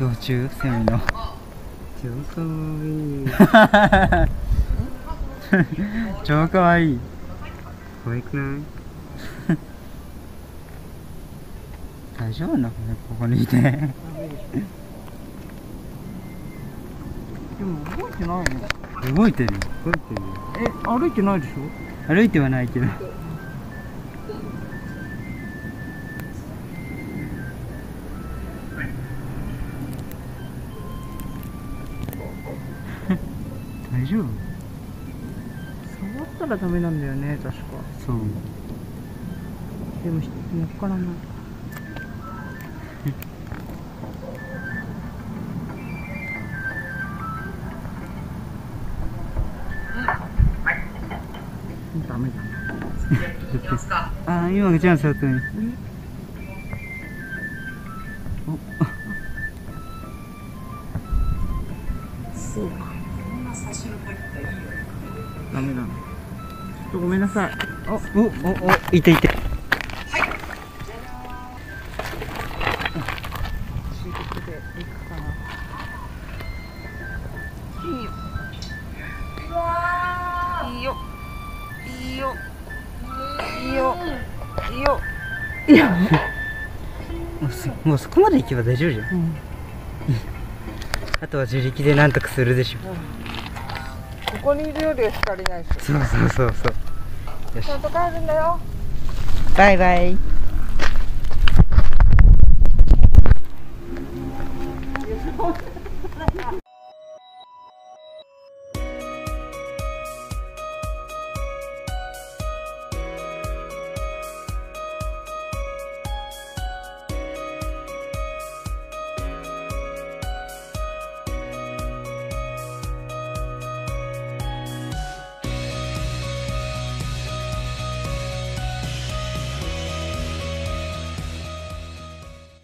幼虫セミの。超かわい。い超かわいい可愛くない？大丈夫なのここにいて。でも動いてないね動いてるよ。動いてるよ。え歩いてないでしょ？歩いてはないけど大丈夫？触ったらダメなんだよね確か。そう。でも乗っからない。ダメだね。ああ今がチャンスだったそうかダメだね。ちょっとごめんなさい。おおおおいていて。教えてくれてい。くかない。い。よい。い。よい。い。よい。い。よい。い。よい。やもうそもうそこまで行けば大丈夫じゃんうんあとは自力でなんとかするでしょここにいるよりないそうそうそうそう。し。ちゃんと帰るんだよ。バイバイ。